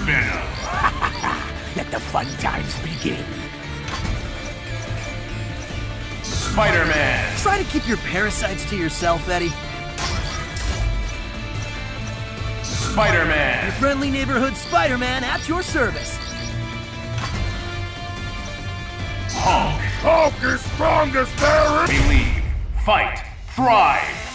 venom. Let the fun times begin. Spider-Man. Try to keep your parasites to yourself, Eddie. Spider-Man. Your friendly neighborhood Spider-Man at your service. Hulk. Hulk is strongest there is. Believe. Fight. Thrive.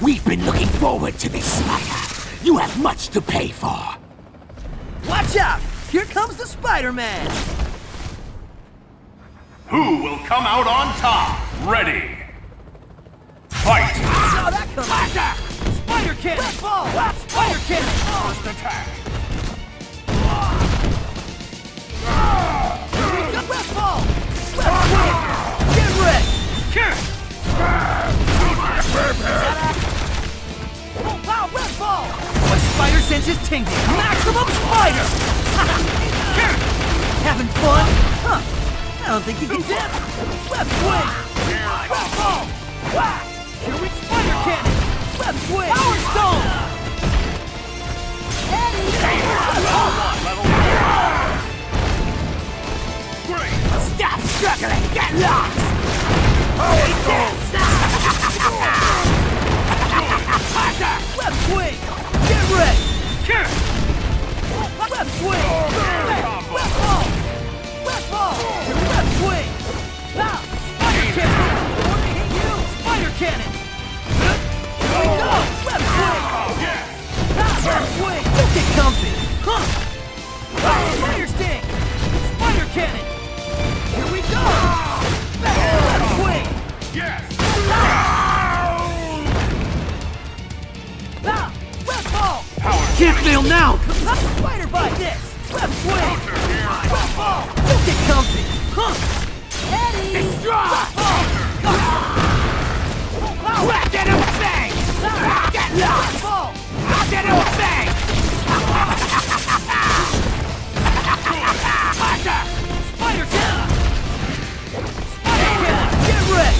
We've been looking forward to this, Spider. You have much to pay for. Watch out! Here comes the Spider-Man! Who will come out on top? Ready. Fight. Saw that coming! Spider Kid! Ball! Spider Kid! First attack. Web ball! Web swing! Get ready! Full spider sense is tingling! Maximum spider! Having fun? Huh. I don't think you can dip! Web swing! Whack! Here we spider cannon! Web swing! Power stone! Stop struggling! Get lost! Can't fail now! Spider bite this! Web swing! Ball! Don't get comfy! Huh! Eddie! Destroy! Crack it in the face! Get lost! It in the face! Spider cannon! Spider cannon! Get ready!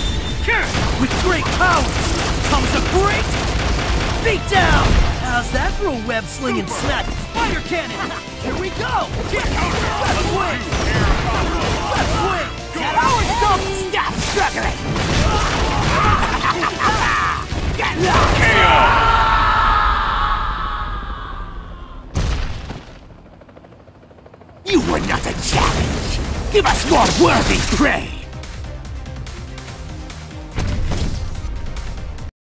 With great power comes a great beatdown! How's that for a web sling and smack? Spider cannon! Here we go! Web swing! Web swing! Power stomp! Stop struggling! Get lost! KO. You were not a challenge! Give us more worthy prey!